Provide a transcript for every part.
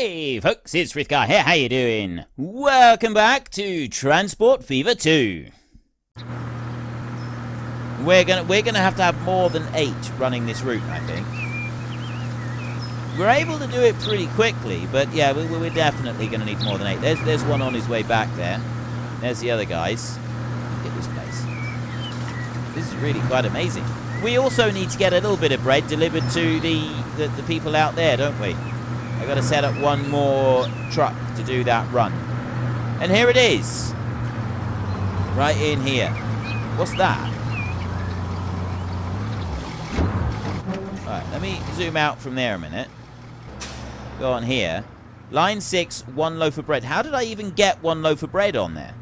Hey folks, it's Frithgar here, how you doing? Welcome back to Transport Fever 2. We're gonna we're gonna have to have more than eight running this route, I think. We're able to do it pretty quickly, but yeah, we, we're definitely gonna need more than eight. There's there's one on his way back there. There's the other guys. At this place. This is really quite amazing. We also need to get a little bit of bread delivered to the, the, the people out there, don't we? I've got to set up one more truck to do that run. And here it is. Right in here. What's that? Alright, let me zoom out from there a minute. Go on here. Line 6, one loaf of bread. How did I even get one loaf of bread on there?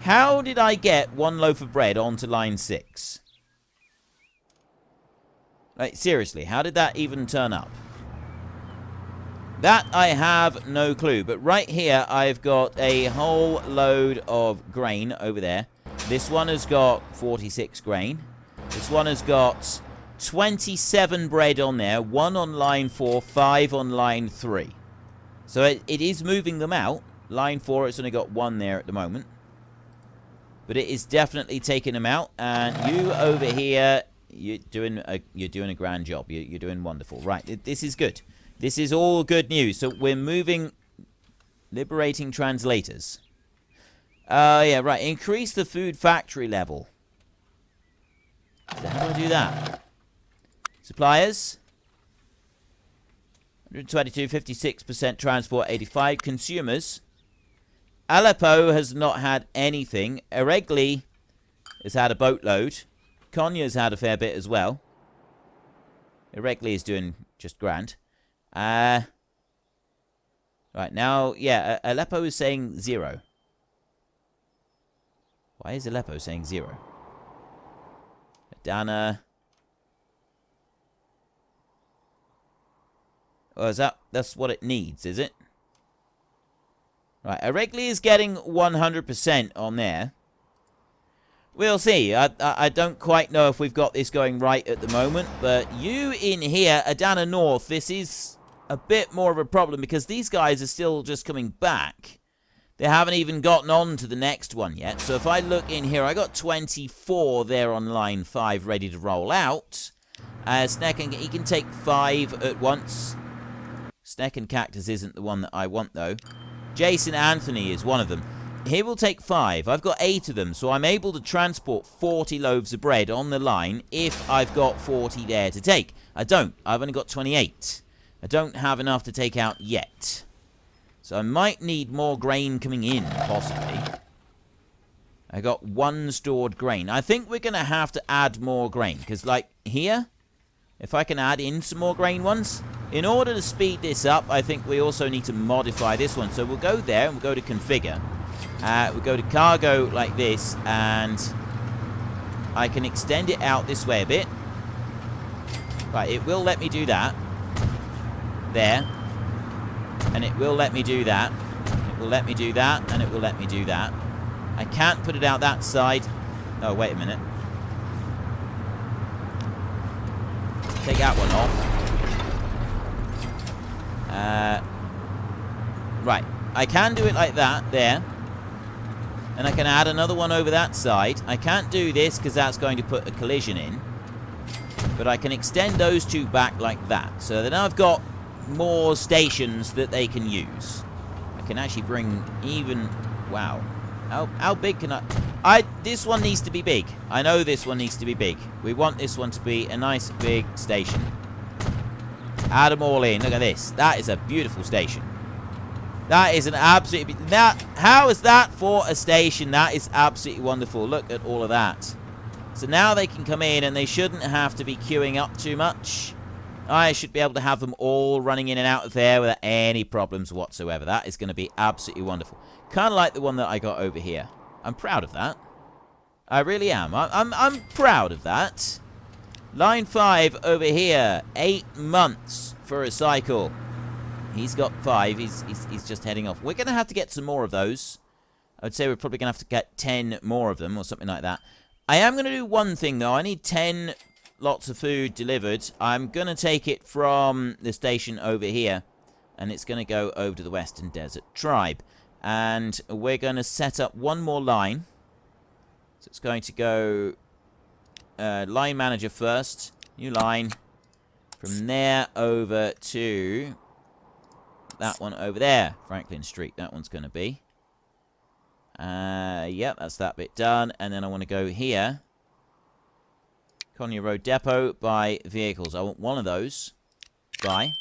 How did I get one loaf of bread onto line 6? Like, seriously, how did that even turn up? That I have no clue. But right here, I've got a whole load of grain over there. This one has got 46 grain. This one has got 27 bread on there. One on line 4, 5 on line 3. So it, it is moving them out. Line 4, it's only got one there at the moment. But it is definitely taking them out. And you over here, you're doing a, you're doing a grand job. You're, you're doing wonderful. Right, this is good. This is all good news. So we're moving, liberating translators. Uh, yeah, right. Increase the food factory level. So how do I do that? Suppliers. 122, 56% transport, 85. Consumers. Aleppo has not had anything. Eregli has had a boatload. Konya's had a fair bit as well. Eregli is doing just grand. Uh, right, now, yeah, Aleppo is saying zero. Why is Aleppo saying zero? Adana. Oh, is that, that's what it needs, is it? Right, Eregli is getting 100% on there. We'll see. I, I, I, don't quite know if we've got this going right at the moment, but you in here, Adana North, this is a bit more of a problem because these guys are still just coming back. They haven't even gotten on to the next one yet. So if I look in here, I got 24 there on line 5 ready to roll out. Uh, and he can take 5 at once. Snack and Cactus isn't the one that I want, though. Jason Anthony is one of them. He will take five. I've got eight of them, so I'm able to transport 40 loaves of bread on the line if I've got 40 there to take. I don't. I've only got 28. I don't have enough to take out yet. So I might need more grain coming in, possibly. I got one stored grain. I think we're going to have to add more grain, because, like, here, if I can add in some more grain ones, in order to speed this up, I think we also need to modify this one. So we'll go there and we'll go to configure. Uh, we go to cargo like this, and I can extend it out this way a bit. Right, it will let me do that. There. And it will let me do that. It will let me do that, and it will let me do that. I can't put it out that side. Oh, wait a minute. Take that one off. Uh, right. I can do it like that, there. And I can add another one over that side. I can't do this because that's going to put a collision in. But I can extend those two back like that. So then I've got more stations that they can use. I can actually bring even... Wow. How, how big can I... I This one needs to be big. I know this one needs to be big. We want this one to be a nice big station. Add them all in. Look at this. That is a beautiful station. That is an absolutely... That, how is that for a station? That is absolutely wonderful. Look at all of that. So now they can come in and they shouldn't have to be queuing up too much. I should be able to have them all running in and out of there without any problems whatsoever. That is going to be absolutely wonderful. Kind of like the one that I got over here. I'm proud of that. I really am. I'm, I'm, I'm proud of that. Line 5 over here. Eight months for a cycle. He's got five. He's, he's, he's just heading off. We're going to have to get some more of those. I would say we're probably going to have to get 10 more of them or something like that. I am going to do one thing, though. I need 10 lots of food delivered. I'm going to take it from the station over here, and it's going to go over to the Western Desert Tribe. And we're going to set up one more line. So it's going to go uh, line manager first. New line. From there over to that one over there. Franklin Street, that one's going to be. Uh, yep, that's that bit done. And then I want to go here. Konya Road Depot, buy vehicles. I want one of those. Buy.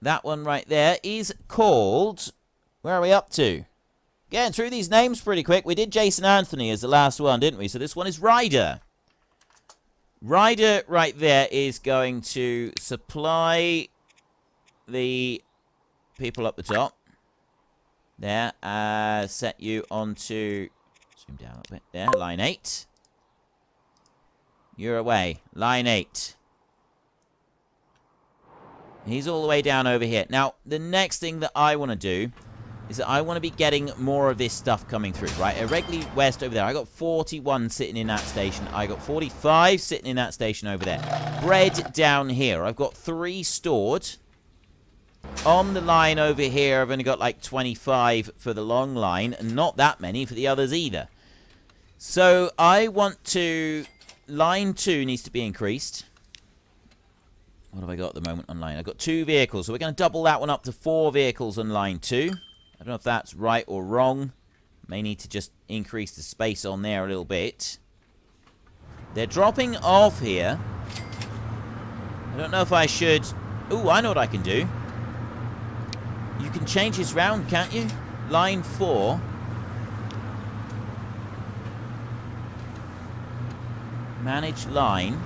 That one right there is called... Where are we up to? Getting through these names pretty quick. We did Jason Anthony as the last one, didn't we? So this one is Ryder. Ryder right there is going to supply the people up the top. There. Uh, set you onto... Zoom down a little bit. There. Line 8. You're away. Line 8. He's all the way down over here. Now, the next thing that I want to do is that I want to be getting more of this stuff coming through, right? Eregli West over there. I got 41 sitting in that station. I got 45 sitting in that station over there. Bread down here. I've got three stored. On the line over here, I've only got like 25 for the long line, and not that many for the others either. So I want to... Line 2 needs to be increased. What have I got at the moment on line? I've got two vehicles, so we're going to double that one up to four vehicles on line 2. I don't know if that's right or wrong. May need to just increase the space on there a little bit. They're dropping off here. I don't know if I should... Ooh, I know what I can do. You can change this round, can't you? Line 4. Manage line.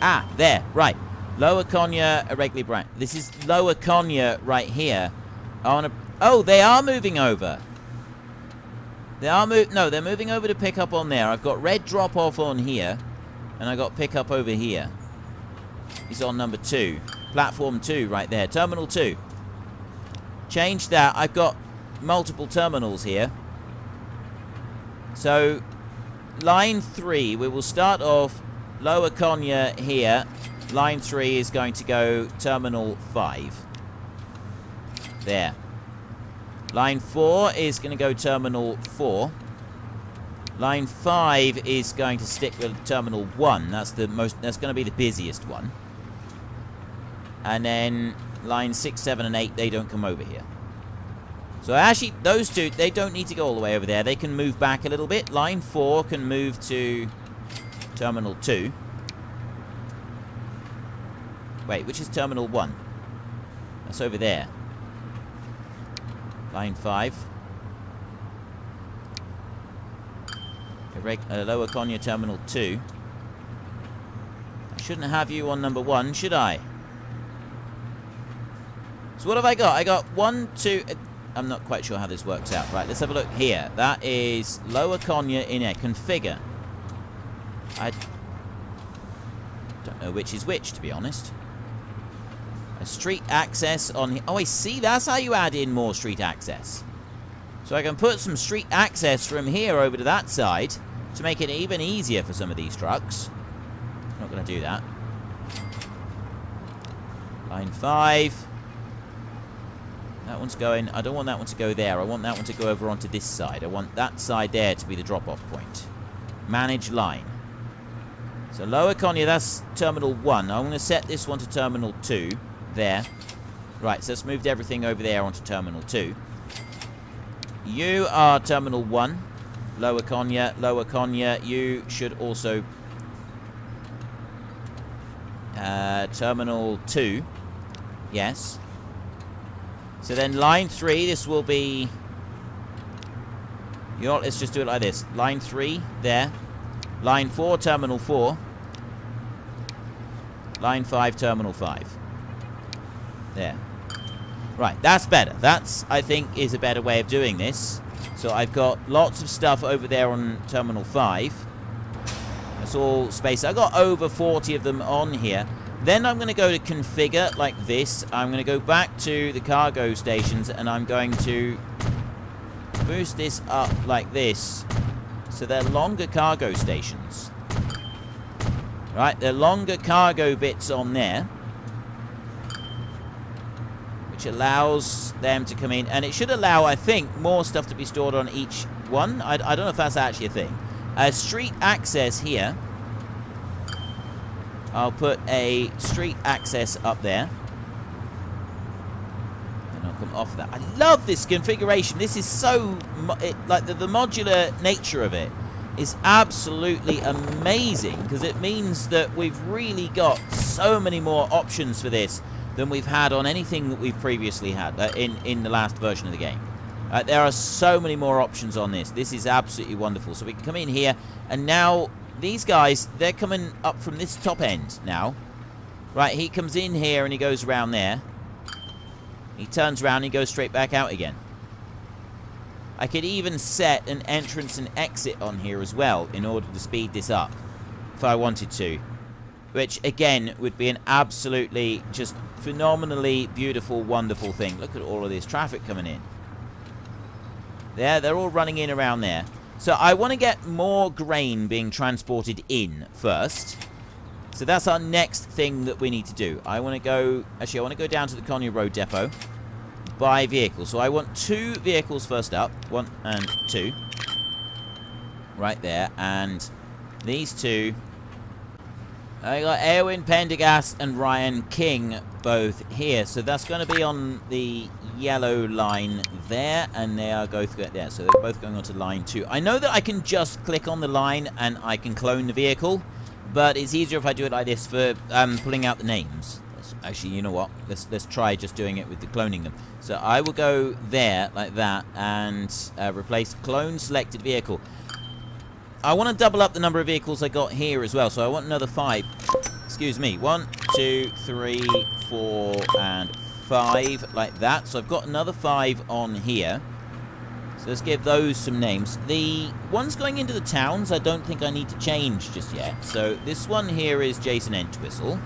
Ah, there, right. Lower Konya, Eregli Brand. This is Lower Konya right here. I want to... Oh, they are moving over. They are move. No, they're moving over to pick up on there. I've got red drop off on here, and I got pick up over here. He's on number two, platform two, right there, terminal two. Change that. I've got multiple terminals here. So, line three, we will start off Lower Konya here, Line 3 is going to go Terminal 5. There. Line 4 is going to go Terminal 4. Line 5 is going to stick with Terminal 1. That's the most that's going to be the busiest one. And then line 6, 7 and 8 they don't come over here. So actually those two they don't need to go all the way over there. They can move back a little bit. Line 4 can move to Terminal 2. Wait, which is Terminal 1? That's over there. Line 5. Uh, Lower Konya Terminal 2. I shouldn't have you on number 1, should I? So what have I got? I got 1, 2... Uh, I'm not quite sure how this works out. Right, let's have a look here. That is Lower Konya in air. Configure. I don't know which is which, to be honest. A street access on... Oh, I see. That's how you add in more street access. So I can put some street access from here over to that side to make it even easier for some of these trucks. Not going to do that. Line 5. That one's going... I don't want that one to go there. I want that one to go over onto this side. I want that side there to be the drop-off point. Manage line. So Lower Konya, that's Terminal 1. I'm going to set this one to Terminal 2 there. Right, so it's moved everything over there onto Terminal 2. You are Terminal 1. Lower Konya, Lower Konya. You should also... Uh, terminal 2. Yes. So then line 3, this will be... You know what, let's just do it like this. Line 3, there. Line 4, Terminal 4. Line 5, Terminal 5. There. Right, that's better. That's, I think, is a better way of doing this. So I've got lots of stuff over there on Terminal 5. That's all space. I've got over 40 of them on here. Then I'm going to go to configure like this. I'm going to go back to the cargo stations and I'm going to boost this up like this So they're longer cargo stations. Right, they're longer cargo bits on there. Which allows them to come in. And it should allow, I think, more stuff to be stored on each one. I, I don't know if that's actually a thing. Uh, street access here. I'll put a street access up there. And I'll come off that. I love this configuration. This is so... It, like, the, the modular nature of it is absolutely amazing because it means that we've really got so many more options for this than we've had on anything that we've previously had uh, in, in the last version of the game. Uh, there are so many more options on this. This is absolutely wonderful. So we can come in here, and now these guys, they're coming up from this top end now. Right, he comes in here and he goes around there. He turns around and he goes straight back out again. I could even set an entrance and exit on here as well in order to speed this up if I wanted to. Which, again, would be an absolutely just phenomenally beautiful, wonderful thing. Look at all of this traffic coming in. There, they're all running in around there. So I want to get more grain being transported in first. So that's our next thing that we need to do. I want to go... Actually, I want to go down to the Konya Road Depot. Buy vehicles. So I want two vehicles first up. One and two. Right there. And these two I got Erwin Pendergast and Ryan King both here. So that's going to be on the yellow line there, and they are both there. So they're both going on to line two. I know that I can just click on the line and I can clone the vehicle, but it's easier if I do it like this for um, pulling out the names. Actually, you know what? Let's let's try just doing it with the cloning them. So I will go there like that and uh, replace clone selected vehicle. I want to double up the number of vehicles I got here as well, so I want another five. Excuse me. One, two, three, four, and five, like that. So I've got another five on here. So let's give those some names. The ones going into the towns, I don't think I need to change just yet. So this one here is Jason Entwistle.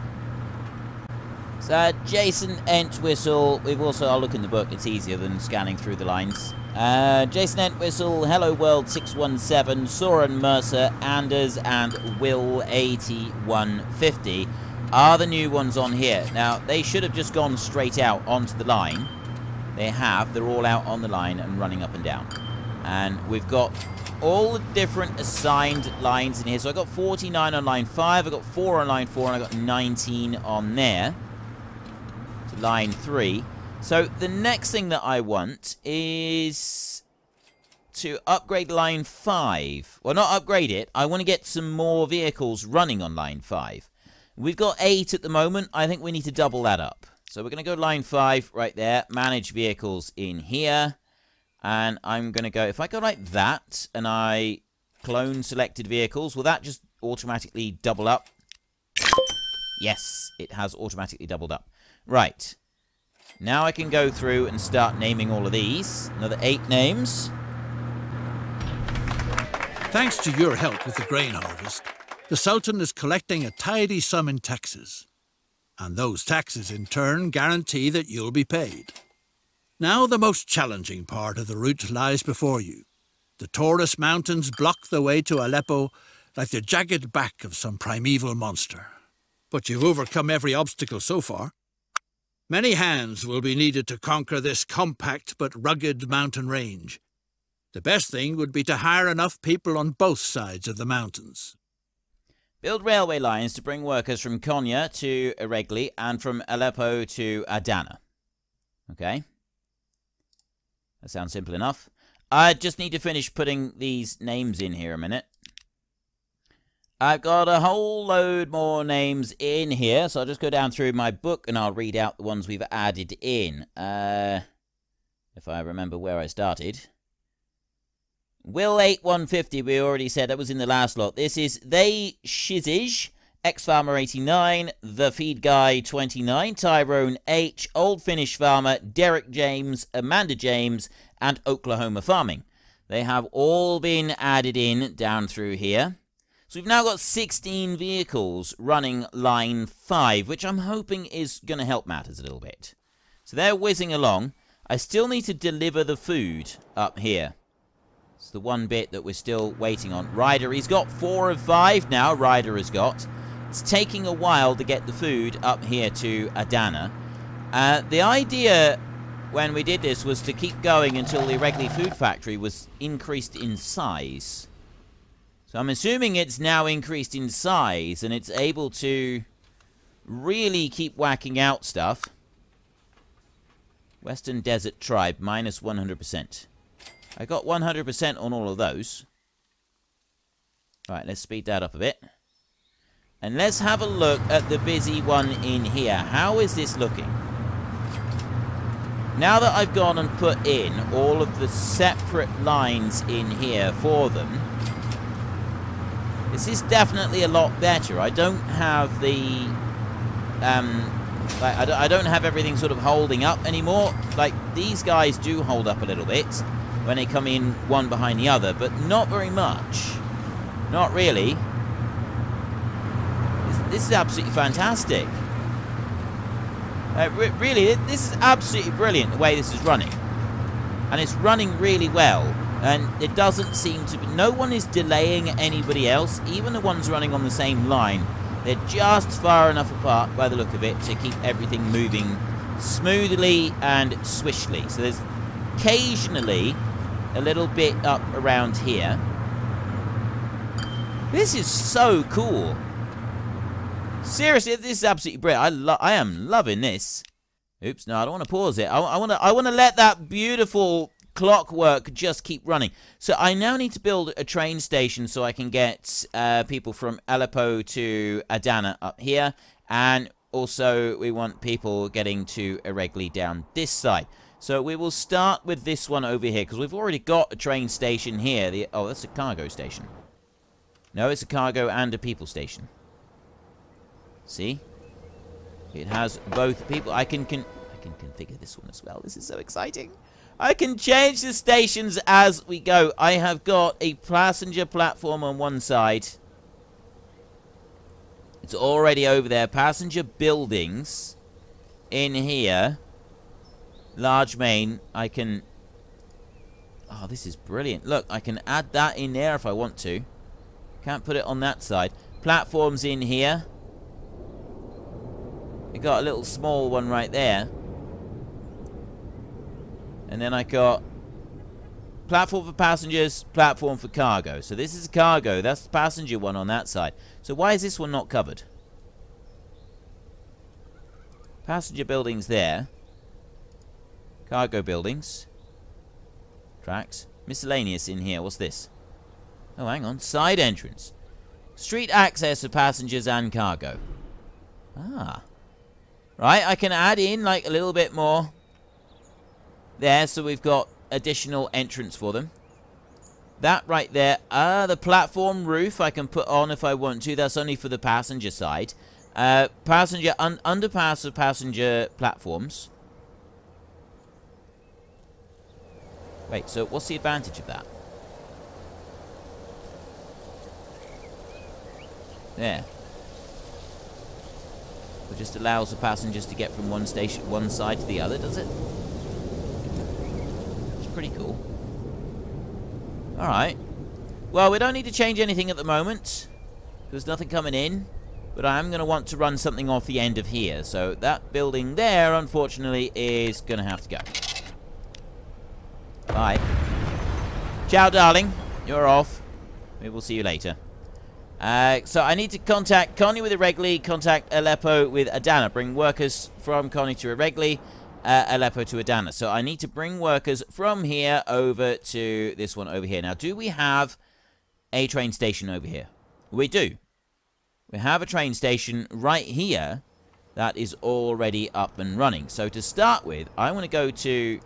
So Jason Entwistle, we've also, I'll look in the book, it's easier than scanning through the lines. Uh, Jason Entwistle, Hello World 617, Soren Mercer, Anders, and Will 8150 are the new ones on here. Now, they should have just gone straight out onto the line. They have. They're all out on the line and running up and down. And we've got all the different assigned lines in here. So I've got 49 on line 5, I've got 4 on line 4, and I've got 19 on there. To line 3. So the next thing that I want is to upgrade line 5. Well, not upgrade it. I want to get some more vehicles running on line 5. We've got 8 at the moment. I think we need to double that up. So we're going to go line 5 right there. Manage vehicles in here. And I'm going to go... If I go like that and I clone selected vehicles, will that just automatically double up? Yes, it has automatically doubled up. Right. Now I can go through and start naming all of these. Another eight names. Thanks to your help with the grain harvest, the Sultan is collecting a tidy sum in taxes. And those taxes, in turn, guarantee that you'll be paid. Now the most challenging part of the route lies before you. The Taurus Mountains block the way to Aleppo like the jagged back of some primeval monster. But you've overcome every obstacle so far. Many hands will be needed to conquer this compact but rugged mountain range. The best thing would be to hire enough people on both sides of the mountains. Build railway lines to bring workers from Konya to Eregli and from Aleppo to Adana. Okay. That sounds simple enough. I just need to finish putting these names in here a minute. I've got a whole load more names in here, so I'll just go down through my book and I'll read out the ones we've added in. Uh, if I remember where I started. Will 8150, we already said that was in the last lot. This is They Shizij, X Farmer 89, The Feed Guy 29, Tyrone H, Old Finnish Farmer, Derek James, Amanda James, and Oklahoma Farming. They have all been added in down through here. So we've now got 16 vehicles running line 5, which I'm hoping is going to help matters a little bit. So they're whizzing along. I still need to deliver the food up here. It's the one bit that we're still waiting on. Ryder, he's got four of five now, Ryder has got. It's taking a while to get the food up here to Adana. Uh, the idea when we did this was to keep going until the Eregli Food Factory was increased in size. So I'm assuming it's now increased in size and it's able to really keep whacking out stuff. Western Desert Tribe, minus 100%. I got 100% on all of those. Right, let's speed that up a bit. And let's have a look at the busy one in here. How is this looking? Now that I've gone and put in all of the separate lines in here for them, this is definitely a lot better. I don't have the, um, like, I, don't, I don't have everything sort of holding up anymore. Like, these guys do hold up a little bit when they come in one behind the other, but not very much. Not really. This, this is absolutely fantastic. Uh, re really, this is absolutely brilliant the way this is running. And it's running really well. And it doesn't seem to be... No one is delaying anybody else. Even the ones running on the same line. They're just far enough apart, by the look of it, to keep everything moving smoothly and swishly. So there's occasionally a little bit up around here. This is so cool. Seriously, this is absolutely brilliant. I, I am loving this. Oops, no, I don't want to pause it. I, I want to I want to let that beautiful clockwork just keep running. So I now need to build a train station so I can get uh, people from Aleppo to Adana up here. And also we want people getting to Eregli down this side. So we will start with this one over here because we've already got a train station here. The, oh, that's a cargo station. No, it's a cargo and a people station. See? It has both people. I can, can I can configure this one as well. This is so exciting. I can change the stations as we go. I have got a passenger platform on one side. It's already over there. Passenger buildings in here. Large main. I can... Oh, this is brilliant. Look, I can add that in there if I want to. Can't put it on that side. Platforms in here. You got a little small one right there. And then I got platform for passengers, platform for cargo. So this is cargo. That's the passenger one on that side. So why is this one not covered? Passenger buildings there. Cargo buildings. Tracks. Miscellaneous in here. What's this? Oh, hang on. Side entrance. Street access for passengers and cargo. Ah. Right, I can add in like a little bit more there, so we've got additional entrance for them. That right there, ah, uh, the platform roof I can put on if I want to. That's only for the passenger side. Uh, passenger, un underpass of passenger platforms. Wait, so what's the advantage of that? There. It just allows the passengers to get from one station, one side to the other, does it? It's pretty cool. Alright. Well, we don't need to change anything at the moment. There's nothing coming in. But I am going to want to run something off the end of here. So that building there, unfortunately, is going to have to go. Bye. Ciao, darling. You're off. We will see you later. Uh, so I need to contact Konya with Eregli, contact Aleppo with Adana. Bring workers from Konya to Eregli, uh, Aleppo to Adana. So I need to bring workers from here over to this one over here. Now, do we have a train station over here? We do. We have a train station right here that is already up and running. So to start with, I want to go to...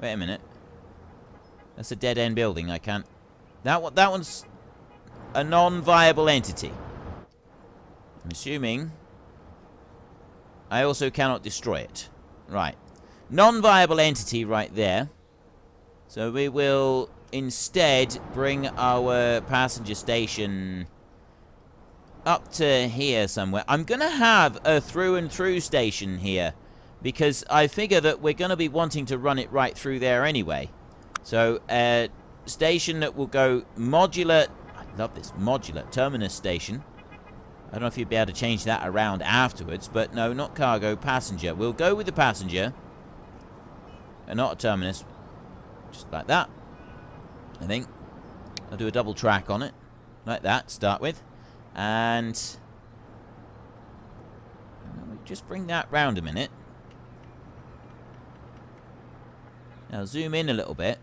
Wait a minute. That's a dead-end building. I can't... That one, that one's a non-viable entity. I'm assuming I also cannot destroy it. Right. Non-viable entity right there. So we will instead bring our passenger station up to here somewhere. I'm going to have a through and through station here because I figure that we're going to be wanting to run it right through there anyway. So, a station that will go modular... I love this. Modular. Terminus station. I don't know if you'd be able to change that around afterwards, but no, not cargo, passenger. We'll go with the passenger. And not a terminus. Just like that. I think. I'll do a double track on it. Like that, start with. And... Uh, just bring that round a minute. Now zoom in a little bit.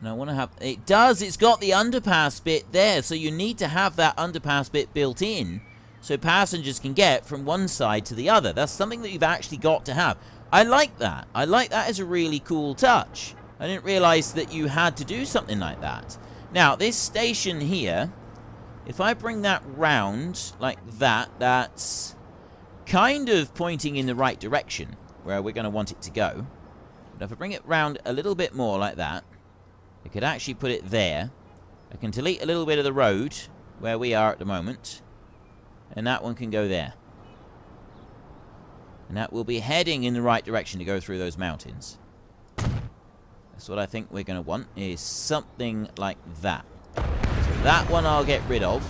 And I want to have... It does! It's got the underpass bit there. So you need to have that underpass bit built in. So passengers can get from one side to the other. That's something that you've actually got to have. I like that. I like that as a really cool touch. I didn't realize that you had to do something like that. Now, this station here, if I bring that round like that, that's kind of pointing in the right direction where we're going to want it to go. But if I bring it round a little bit more like that, I could actually put it there. I can delete a little bit of the road where we are at the moment. And that one can go there. And that will be heading in the right direction to go through those mountains. That's what I think we're going to want, is something like that. So that one I'll get rid of.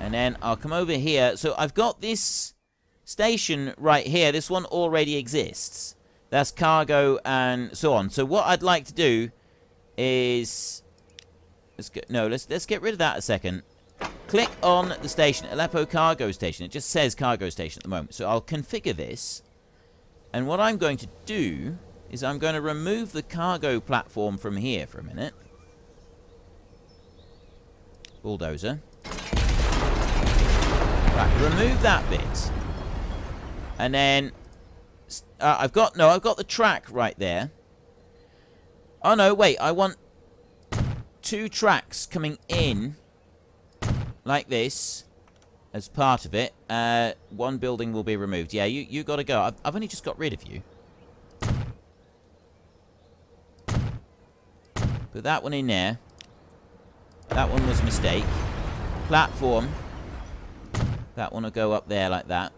And then I'll come over here. So I've got this station right here. This one already exists. That's cargo and so on. So what I'd like to do is let's get no let's let's get rid of that a second. Click on the station Aleppo cargo station. It just says cargo station at the moment. So I'll configure this. And what I'm going to do is I'm going to remove the cargo platform from here for a minute. Bulldozer. Right remove that bit. And then uh, I've got no I've got the track right there Oh no, wait, I want two tracks coming in like this as part of it. Uh, one building will be removed. Yeah, you, you got to go. I've, I've only just got rid of you. Put that one in there. That one was a mistake. Platform. That one will go up there like that.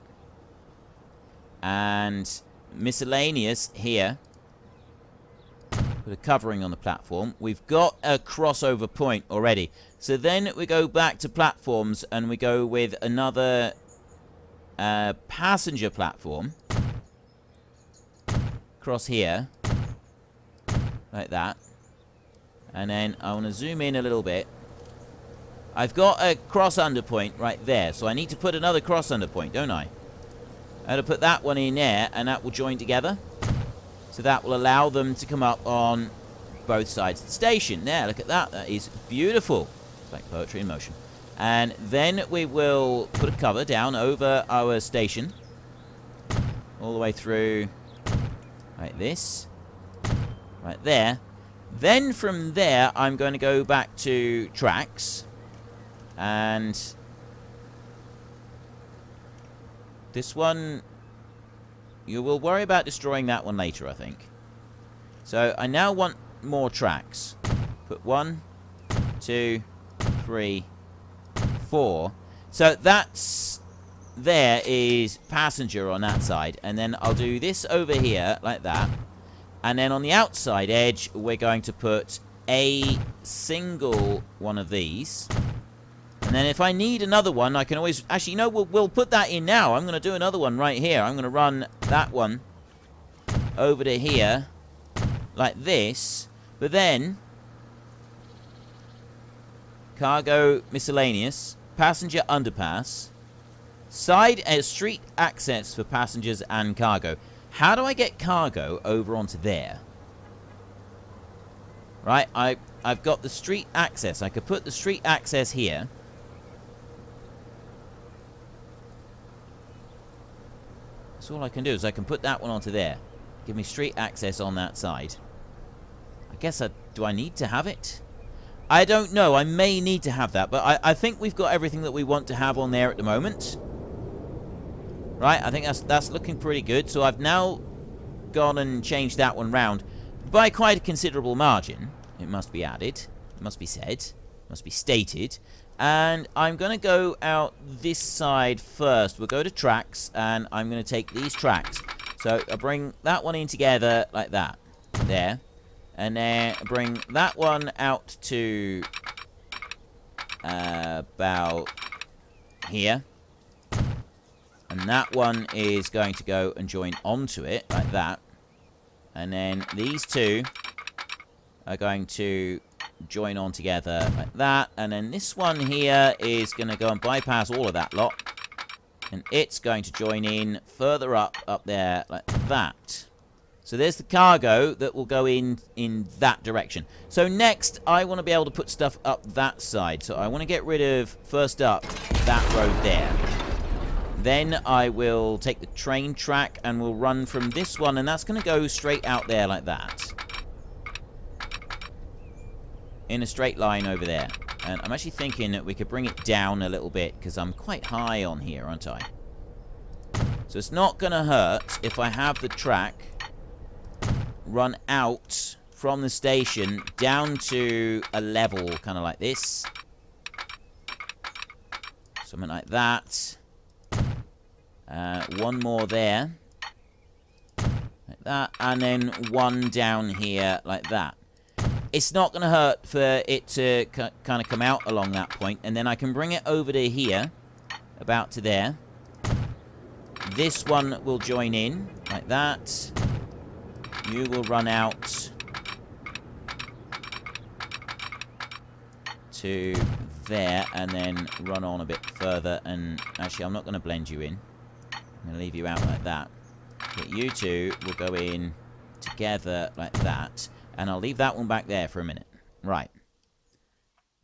And miscellaneous here. Put a covering on the platform. We've got a crossover point already. So then we go back to platforms and we go with another uh, passenger platform. Cross here. Like that. And then I want to zoom in a little bit. I've got a cross under point right there. So I need to put another cross under point, don't I? I have to put that one in there and that will join together. So that will allow them to come up on both sides of the station. There, look at that. That is beautiful. It's like poetry in motion. And then we will put a cover down over our station. All the way through like this. Right there. Then from there, I'm going to go back to tracks. And this one you will worry about destroying that one later, I think. So, I now want more tracks. Put one, two, three, four. So, that's... There is passenger on that side. And then I'll do this over here, like that. And then on the outside edge, we're going to put a single one of these. And then if I need another one, I can always... Actually, you know, we'll, we'll put that in now. I'm going to do another one right here. I'm going to run that one over to here. Like this. But then... Cargo miscellaneous. Passenger underpass. Side uh, street access for passengers and cargo. How do I get cargo over onto there? Right, I, I've got the street access. I could put the street access here. So all I can do is I can put that one onto there. Give me street access on that side. I guess I... Do I need to have it? I don't know. I may need to have that. But I, I think we've got everything that we want to have on there at the moment. Right, I think that's, that's looking pretty good. So I've now gone and changed that one round by quite a considerable margin. It must be added. It must be said. Must be stated. And I'm going to go out this side first. We'll go to tracks, and I'm going to take these tracks. So I'll bring that one in together like that. There. And then bring that one out to uh, about here. And that one is going to go and join onto it, like that. And then these two are going to join on together like that. And then this one here is going to go and bypass all of that lot. And it's going to join in further up, up there, like that. So there's the cargo that will go in in that direction. So next, I want to be able to put stuff up that side. So I want to get rid of, first up, that road there. Then I will take the train track and we'll run from this one, and that's going to go straight out there like that. In a straight line over there. And I'm actually thinking that we could bring it down a little bit, because I'm quite high on here, aren't I? So it's not going to hurt if I have the track run out from the station down to a level, kind of like this. Something like that. Uh, one more there. Like that. And then one down here like that. It's not going to hurt for it to kind of come out along that point. And then I can bring it over to here. About to there. This one will join in. Like that. You will run out to there and then run on a bit further and actually I'm not going to blend you in I'm going to leave you out like that. But you two will go in together like that. And I'll leave that one back there for a minute. Right.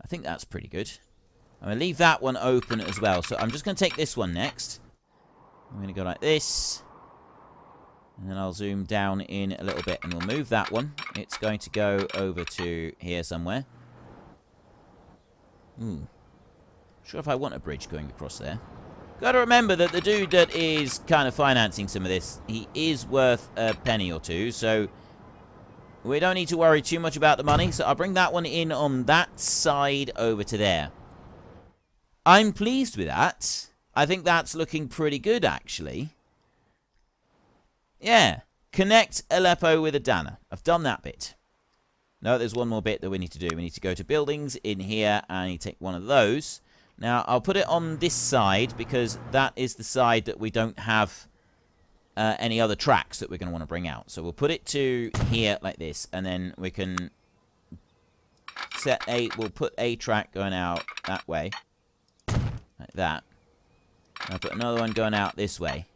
I think that's pretty good. I'm going to leave that one open as well. So I'm just going to take this one next. I'm going to go like this. And then I'll zoom down in a little bit and we'll move that one. It's going to go over to here somewhere. Hmm. Sure if I want a bridge going across there. Got to remember that the dude that is kind of financing some of this, he is worth a penny or two, so we don't need to worry too much about the money. So I'll bring that one in on that side over to there. I'm pleased with that. I think that's looking pretty good, actually. Yeah. Connect Aleppo with Adana. I've done that bit. No, there's one more bit that we need to do. We need to go to buildings in here, and take one of those. Now, I'll put it on this side because that is the side that we don't have uh, any other tracks that we're going to want to bring out. So we'll put it to here like this, and then we can set a, we'll put a track going out that way, like that. I'll put another one going out this way,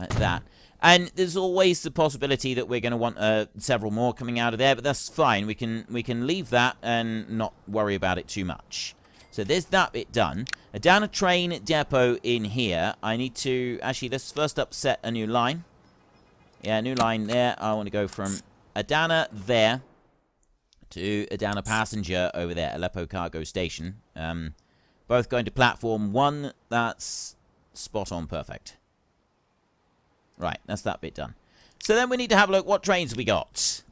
like that. And there's always the possibility that we're going to want uh, several more coming out of there, but that's fine. We can we can leave that and not worry about it too much. So there's that bit done. Down a train depot in here. I need to... Actually, let's first upset a new line. Yeah, new line there. I want to go from Adana there to Adana Passenger over there, Aleppo Cargo Station. Um, both going to platform one. That's spot on perfect. Right, that's that bit done. So then we need to have a look what trains we got.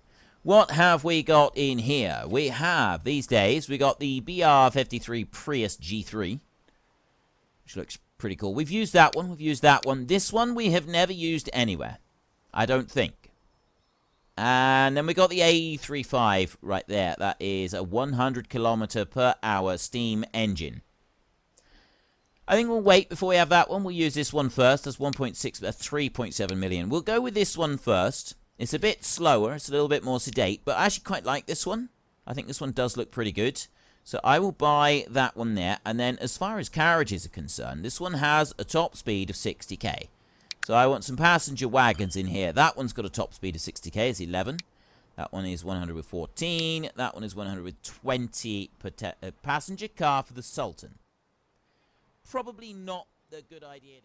What have we got in here? We have, these days, we got the BR53 Prius G3. Which looks pretty cool. We've used that one. We've used that one. This one we have never used anywhere. I don't think. And then we got the A35 right there. That is a 100 kilometer per hour steam engine. I think we'll wait before we have that one. We'll use this one first. That's 1.6, uh, 3.7 million. We'll go with this one first. It's a bit slower, it's a little bit more sedate, but I actually quite like this one. I think this one does look pretty good. So I will buy that one there. And then as far as carriages are concerned, this one has a top speed of 60k. So I want some passenger wagons in here. That one's got a top speed of 60k, it's 11. That one is 114. That one is 120 per uh, passenger car for the Sultan. Probably not a good idea.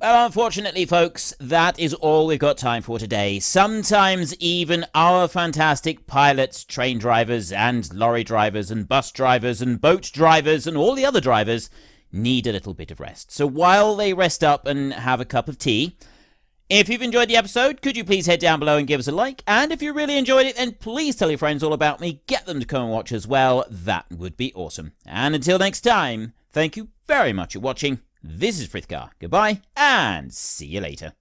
Well, unfortunately, folks, that is all we've got time for today. Sometimes even our fantastic pilots, train drivers, and lorry drivers, and bus drivers, and boat drivers, and all the other drivers need a little bit of rest. So while they rest up and have a cup of tea, if you've enjoyed the episode, could you please head down below and give us a like? And if you really enjoyed it, then please tell your friends all about me. Get them to come and watch as well. That would be awesome. And until next time, thank you very much for watching. This is Frithgar. Goodbye, and see you later.